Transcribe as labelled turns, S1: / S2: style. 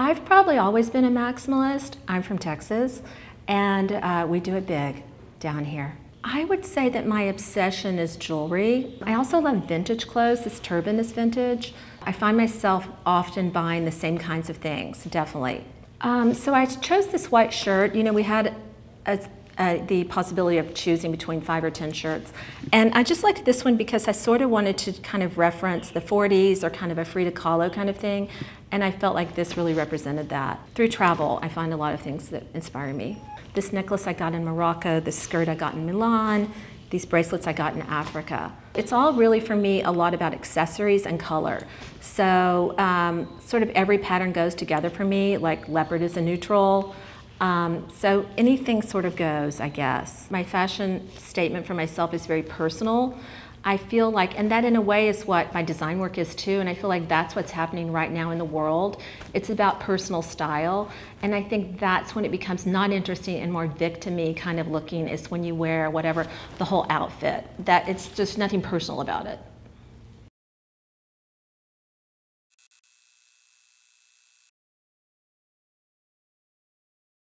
S1: I've probably always been a maximalist. I'm from Texas, and uh, we do it big down here. I would say that my obsession is jewelry. I also love vintage clothes. This turban is vintage. I find myself often buying the same kinds of things, definitely. Um, so I chose this white shirt. You know, we had a, uh, the possibility of choosing between five or ten shirts. And I just liked this one because I sort of wanted to kind of reference the 40s or kind of a Frida Kahlo kind of thing. And I felt like this really represented that. Through travel, I find a lot of things that inspire me. This necklace I got in Morocco, this skirt I got in Milan, these bracelets I got in Africa. It's all really for me a lot about accessories and color. So um, sort of every pattern goes together for me, like leopard is a neutral. Um, so anything sort of goes, I guess. My fashion statement for myself is very personal. I feel like, and that in a way is what my design work is too, and I feel like that's what's happening right now in the world. It's about personal style, and I think that's when it becomes not interesting and more victimy kind of looking is when you wear whatever, the whole outfit. That it's just nothing personal about it.